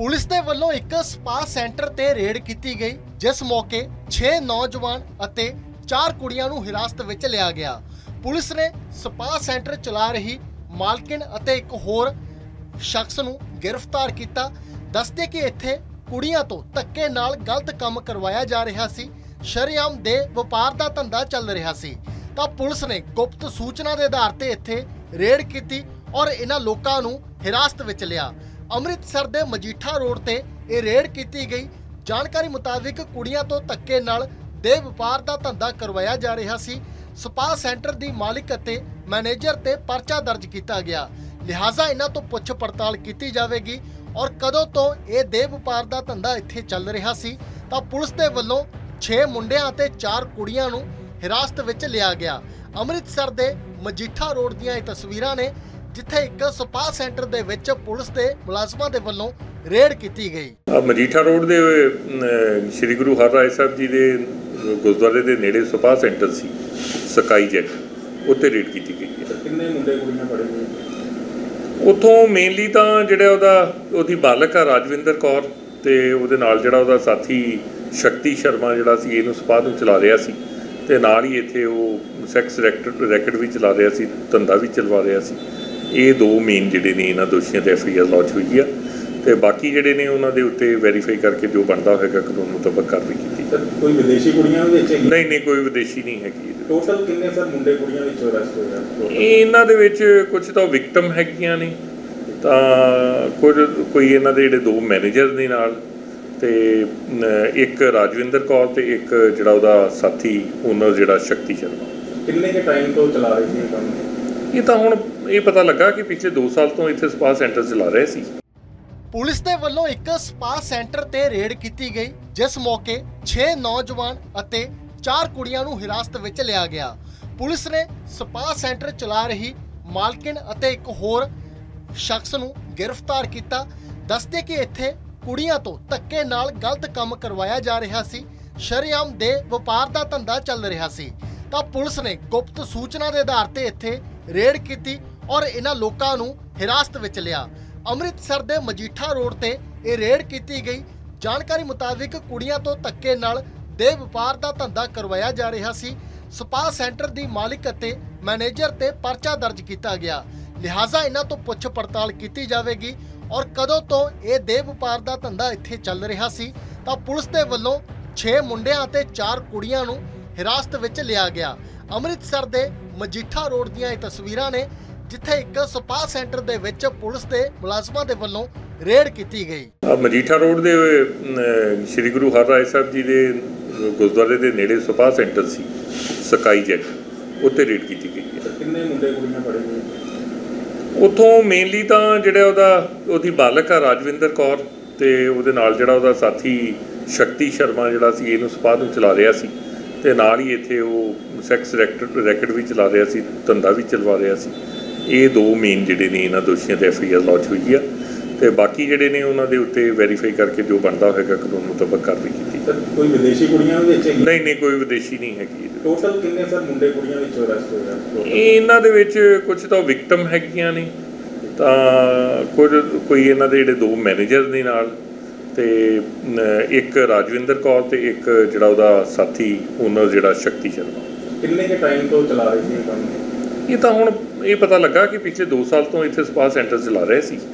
Police ਦੇ ਵੱਲੋਂ ਇੱਕ ਸਪਾ ਸੈਂਟਰ ਤੇ ਰੇਡ ਕੀਤੀ ਗਈ, ਜਿਸ ਮੌਕੇ 6 ਨੌਜਵਾਨ ਅਤੇ 4 ਕੁੜੀਆਂ ਨੂੰ ਹਿਰਾਸਤ ਵਿੱਚ ਲਿਆ ਗਿਆ। ਪੁਲਿਸ ਨੇ ਸਪਾ ਸੈਂਟਰ ਚਲਾ ਰਹੀ ਮਾਲਕਿਨ ਅਤੇ ਇੱਕ ਹੋਰ ਸ਼ਖਸ ਨੂੰ ਗ੍ਰਿਫਤਾਰ ਕੀਤਾ। ਦੱਸਦੇ ਕਿ ਇੱਥੇ ਕੁੜੀਆਂ ਤੋਂ ਧੱਕੇ ਨਾਲ ਗਲਤ ਕੰਮ ਕਰਵਾਇਆ ਜਾ ਰਿਹਾ ਸੀ। ਸ਼ਰੇਆਮ ਦੇ ਵਪਾਰ ਦਾ ਧੰਦਾ ਚੱਲ ਰਿਹਾ ਸੀ। ਤਾਂ ਪੁਲਿਸ ਨੇ ਗੁਪਤ ਸੂਚਨਾ ਦੇ ਆਧਾਰ ਤੇ ਇੱਥੇ ਰੇਡ ਕੀਤੀ ਔਰ ਇਹਨਾਂ ਲੋਕਾਂ ਨੂੰ ਹਿਰਾਸਤ ਵਿੱਚ ਲਿਆ। ਅੰਮ੍ਰਿਤਸਰ ਦੇ ਮਜੀਠਾ ਰੋਡ ਤੇ ਇਹ ਰੇਡ ਕੀਤੀ ਗਈ। ਜਾਣਕਾਰੀ ਮੁਤਾਬਿਕ ਕੁੜੀਆਂ ਤੋਂ ਧੱਕੇ ਨਾਲ ਦੇ ਵਪਾਰ ਦਾ ਧੰਦਾ ਕਰਵਾਇਆ ਜਾ ਰਿਹਾ ਸੀ। ਸਪਾ ਸੈਂਟਰ ਦੀ ਮਾਲਿਕ ਅਤੇ ਮੈਨੇਜਰ ਤੇ ਪਰਚਾ ਦਰਜ ਕੀਤਾ ਗਿਆ। ਲਿਹਾਜ਼ਾ ਇਹਨਾਂ ਤੋਂ ਪੁੱਛ ਪੜਤਾਲ ਕੀਤੀ ਜਾਵੇਗੀ ਔਰ ਕਦੋਂ ਤੋਂ ਇਹ ਦੇ ਵਪਾਰ ਦਾ ਧੰਦਾ ਇੱਥੇ ਚੱਲ ਰਿਹਾ ਸੀ, ਤਾਂ ਪੁਲਿਸ ਦੇ ਵੱਲੋਂ 6 ਮੁੰਡਿਆਂ ਅਤੇ 4 ਕੁੜੀਆਂ ਨੂੰ ਹਿਰਾਸਤ ਵਿੱਚ ਲਿਆ ਗਿਆ। ਅੰਮ੍ਰਿਤਸਰ ਦੇ ਮਜੀਠਾ ਰੋਡ ਦੀਆਂ ਇਹ ਤਸਵੀਰਾਂ ਨੇ ਜਿੱਥੇ ਇੱਕ ਸਪਾ ਸੈਂਟਰ ਦੇ ਵਿੱਚ ਪੁਲਿਸ ਦੇ ਮੁਲਾਜ਼ਮਾਂ ਦੇ ਵੱਲੋਂ ਰੇਡ ਕੀਤੀ ਗਈ। ਆ ਮਜੀਠਾ ਰੋਡ ਦੇ ਸ੍ਰੀ ਗੁਰੂ ਹਰਰਾਏ ਸਾਹਿਬ ਜੀ ਦੇ ਗੁਰਦੁਆਰੇ ਦੇ ਨੇੜੇ ਸਪਾ ਸੈਂਟਰ ਸੀ ਸਕਾਈ ਜੈਟ ਉੱਤੇ ਰੇਡ ਕੀਤੀ ਗਈ ਹੈ। ਕਿੰਨੇ ਮੁੰਡੇ ਕੁੜੀਆਂ ਪੜੇ ਹੋਏ ਉੱਥੋਂ ਮੇਨਲੀ ਤਾਂ ਜਿਹੜਾ ਉਹਦਾ ਉਹਦੀ ਬਾਲਕ ਆ ਰਾਜਵਿੰਦਰ ਕੌਰ ਤੇ ਉਹਦੇ ਨਾਲ ਜਿਹੜਾ ਉਹਦਾ ਸਾਥੀ ਸ਼ਕਤੀ ਸ਼ਰਮਾ ਜਿਹੜਾ ਸੀ ਇਹਨੂੰ ਸਪਾ ਨੂੰ ਚਲਾ ਰਿਹਾ ਸੀ ਤੇ ਨਾਲ ਹੀ ਇੱਥੇ ਉਹ ਸੈਕਸ ਰੈਕਟ ਰੈਕਟ ਵੀ ਚਲਾ ਰਿਹਾ ਸੀ ਧੰਦਾ ਵੀ ਚਲਵਾ ਰਿਹਾ ਸੀ। ਇਹ ਦੋ ਮੇਨ ਜਿਹੜੇ ਨੇ ਇਹਨਾਂ ਦੋਸ਼ੀਆਂ ਤੇ ਐਫਆਈਆਰ ਲਾਂਚ ਹੋਈ ਆ ਤੇ ਬਾਕੀ ਜਿਹੜੇ ਨੇ ਉਹਨਾਂ ਦੇ ਉੱਤੇ ਵੈਰੀਫਾਈ ਕਰਕੇ ਜੋ ਬਣਦਾ ਹੋਏਗਾ ਕਾਨੂੰਨ ਮੁਤਾਬਕ ਕਾਰਵਾਈ ਕੀਤੀ ਸਰ ਕੋਈ ਵਿਦੇਸ਼ੀ ਕੁੜੀਆਂ ਵਿੱਚ ਨਹੀਂ ਨਹੀਂ ਕੋਈ ਵਿਦੇਸ਼ੀ ਨਹੀਂ ਹੈਗੀ। ਟੋਟਲ ਕਿੰਨੇ ਸਰ ਮੁੰਡੇ ਕੁੜੀਆਂ ਵਿੱਚ ਅਰੈਸਟ ਹੋਏ ਇਹਨਾਂ ਦੇ ਵਿੱਚ ਕੁਝ ਤਾਂ ਵਿਕਟਮ ਹੈਗੀਆਂ ਨੇ ਤਾਂ ਕੁਝ ਕੋਈ ਇਹਨਾਂ ਦੇ ਜਿਹੜੇ ਦੋ ਮੈਨੇਜਰ ਨੇ ਨਾਲ ਤੇ ਇੱਕ ਰਾਜਵਿੰਦਰ ਕੌਰ ਤੇ ਇੱਕ ਜਿਹੜਾ ਉਹਦਾ ਸਾਥੀ ਓਨਰ ਜਿਹੜਾ ਸ਼ਕਤੀ ਸ਼ਰਮਾ। ਕਿੰਨੇ ਕੇ ਟਾਈਮ ਤੋਂ ਚਲਾ ਰਹੇ ਸੀ ਇਹ ਕੰਮ? ਇਹ ਤਾਂ ਹੁਣ ਇਹ ਪਤਾ ਲੱਗਾ ਕਿ ਪਿਛਲੇ 2 ਸਾਲ ਤੋਂ ਇੱਥੇ ਸਪਾ ਸੈਂਟਰ ਚਲਾ ਰਹੇ ਸੀ। ਪੁਲਿਸ ਦੇ ਵੱਲੋਂ ਇੱਕ ਸਪਾ ਸੈਂਟਰ ਤੇ ਰੇਡ ਕੀਤੀ ਗਈ, ਜਿਸ ਮੌਕੇ 6 ਨੌਜਵਾਨ ਅਤੇ 4 ਕੁੜੀਆਂ ਨੂੰ ਹਿਰਾਸਤ ਵਿੱਚ ਲਿਆ ਗਿਆ। ਪੁਲਿਸ ਨੇ ਸਪਾ ਸੈਂਟਰ ਚਲਾ ਰਹੀ ਮਾਲਕਿਨ ਅਤੇ ਇੱਕ ਹੋਰ ਸ਼ਖਸ ਨੂੰ ਗ੍ਰਿਫਤਾਰ ਕੀਤਾ। ਦੱਸਦੇ ਕਿ ਇੱਥੇ ਕੁੜੀਆਂ ਤੋਂ ਧੱਕੇ ਨਾਲ ਗਲਤ ਕੰਮ ਕਰਵਾਇਆ ਜਾ ਰਿਹਾ ਸੀ। ਸ਼ਰੇਆਮ ਦੇ ਵਪਾਰ ਦਾ ਧੰਦਾ ਚੱਲ ਰਿਹਾ ਸੀ। ਤਾਂ ਪੁਲਿਸ ਨੇ ਗੁਪਤ ਸੂਚਨਾ ਦੇ ਆਧਾਰ ਤੇ ਇੱਥੇ ਰੇਡ ਕੀਤੀ ਔਰ ਇਹਨਾਂ ਲੋਕਾਂ ਨੂੰ ਹਿਰਾਸਤ ਵਿੱਚ ਲਿਆ। ਅੰਮ੍ਰਿਤਸਰ ਦੇ ਮਜੀਠਾ ਰੋਡ ਤੇ ਇਹ ਰੇਡ ਕੀਤੀ ਗਈ। ਜਾਣਕਾਰੀ ਮੁਤਾਬਿਕ ਕੁੜੀਆਂ ਤੋਂ ਧੱਕੇ ਨਾਲ ਦੇ ਵਪਾਰ ਦਾ ਧੰਦਾ ਕਰਵਾਇਆ ਜਾ ਰਿਹਾ ਸੀ। ਸਪਾ ਸੈਂਟਰ ਦੀ ਮਾਲਿਕ ਅਤੇ ਮੈਨੇਜਰ ਤੇ ਪਰਚਾ ਦਰਜ ਕੀਤਾ ਗਿਆ। ਲਿਹਾਜ਼ਾ ਇਹਨਾਂ ਤੋਂ ਪੁੱਛ ਪੜਤਾਲ ਕੀਤੀ ਜਾਵੇਗੀ ਔਰ ਕਦੋਂ ਤੋਂ ਇਹ ਦੇ ਵਪਾਰ ਦਾ ਧੰਦਾ ਇੱਥੇ ਚੱਲ ਰਿਹਾ ਸੀ, ਤਾਂ ਪੁਲਿਸ ਦੇ ਵੱਲੋਂ 6 ਮੁੰਡਿਆਂ ਅਤੇ 4 ਕੁੜੀਆਂ ਨੂੰ ਹਿਰਾਸਤ ਵਿੱਚ ਲਿਆ ਗਿਆ। ਅੰਮ੍ਰਿਤਸਰ ਦੇ ਮਜੀਠਾ ਰੋਡ ਦੀਆਂ ਇਹ ਤਸਵੀਰਾਂ ਨੇ ਜਿੱਥੇ ਇੱਕ ਸਪਾ ਸੈਂਟਰ ਦੇ ਵਿੱਚ ਪੁਲਿਸ ਦੇ ਮੁਲਾਜ਼ਮਾਂ ਦੇ ਵੱਲੋਂ ਰੇਡ ਕੀਤੀ ਗਈ। ਮਜੀਠਾ ਰੋਡ ਦੇ ਸ੍ਰੀ ਗੁਰੂ ਹਰਰਾਏ ਸਾਹਿਬ ਜੀ ਦੇ ਗੁਰਦੁਆਰੇ ਦੇ ਨੇੜੇ ਸਪਾ ਸੈਂਟਰ ਸੀ ਸਕਾਈ ਜੈਟ ਉੱਤੇ ਰੇਡ ਕੀਤੀ ਗਈ ਕਿੰਨੇ ਮੁੰਡੇ ਕੁੜੀਆਂ ਪੜੇ ਹੋਏ ਉੱਥੋਂ ਮੇਨਲੀ ਤਾਂ ਜਿਹੜਾ ਉਹਦਾ ਉਹਦੀ ਬਾਲਕ ਆ ਰਾਜਵਿੰਦਰ ਕੌਰ ਤੇ ਉਹਦੇ ਨਾਲ ਜਿਹੜਾ ਉਹਦਾ ਸਾਥੀ ਸ਼ਕਤੀ ਸ਼ਰਮਾ ਜਿਹੜਾ ਸੀ ਇਹਨੂੰ ਸਪਾ ਨੂੰ ਚਲਾ ਰਿਹਾ ਸੀ। ਤੇ ਨਾਲ ਹੀ ਇੱਥੇ ਉਹ ਸੈਕਸ ਰੈਕਟ ਰੈਕਟ ਵੀ ਚਲਾ ਰਿਹਾ ਸੀ ਧੰਦਾ ਵੀ ਚਲਵਾ ਰਿਹਾ ਸੀ। ਇਹ ਦੋ ਮੇਨ ਜਿਹੜੇ ਨੇ ਇਹਨਾਂ ਦੋਸ਼ੀਆਂ ਤੇ ਐਫਆਈਆਰ ਲਾਂਚ ਹੋਈ ਆ। ਤੇ ਬਾਕੀ ਜਿਹੜੇ ਨੇ ਉਹਨਾਂ ਦੇ ਉੱਤੇ ਵੈਰੀਫਾਈ ਕਰਕੇ ਜੋ ਬਣਦਾ ਹੋਏਗਾ ਕਾਨੂੰਨ ਮੁਤਾਬਕ ਕਾਰਵਾਈ ਕੀਤੀ ਕੋਈ ਵਿਦੇਸ਼ੀ ਕੁੜੀਆਂ ਵਿੱਚ ਨਹੀਂ ਨਹੀਂ ਕੋਈ ਵਿਦੇਸ਼ੀ ਨਹੀਂ ਹੈਗੀ। ਟੋਟਲ ਕਿੰਨੇ ਸਰ ਮੁੰਡੇ ਕੁੜੀਆਂ ਵਿੱਚ ਅਰੈਸਟ ਹੋਏ ਆ? Total? ਇਹ ਇਹਨਾਂ ਦੇ ਵਿੱਚ ਕੁਝ ਤਾਂ ਵਿਕਟਮ ਹੈਗੀਆਂ ਨੇ। ਤਾਂ ਕੁਝ ਕੋਈ ਇਹਨਾਂ ਦੇ ਜਿਹੜੇ ਦੋ ਮੈਨੇਜਰ ਨੇ ਨਾਲ ਤੇ ਇੱਕ ਰਾਜਵਿੰਦਰ ਕੌਰ ਤੇ ਇੱਕ ਜਿਹੜਾ ਉਹਦਾ ਸਾਥੀ ਓਨਰ ਜਿਹੜਾ ਸ਼ਕਤੀ ਸ਼ਰਮਾ। ਕਿੰਨੇ ਕੇ ਟਾਈਮ ਤੋਂ ਚਲਾ ਰਹੇ ਸੀ ਇਹ ਕੰਮ? ਇਹ ਤਾਂ ਹੁਣ ਇਹ ਪਤਾ ਲੱਗਾ ਕਿ ਪਿਛਲੇ 2 ਸਾਲ ਤੋਂ ਇੱਥੇ ਸਪਾ ਸੈਂਟਰ ਚਲਾ ਰਹੇ ਸੀ।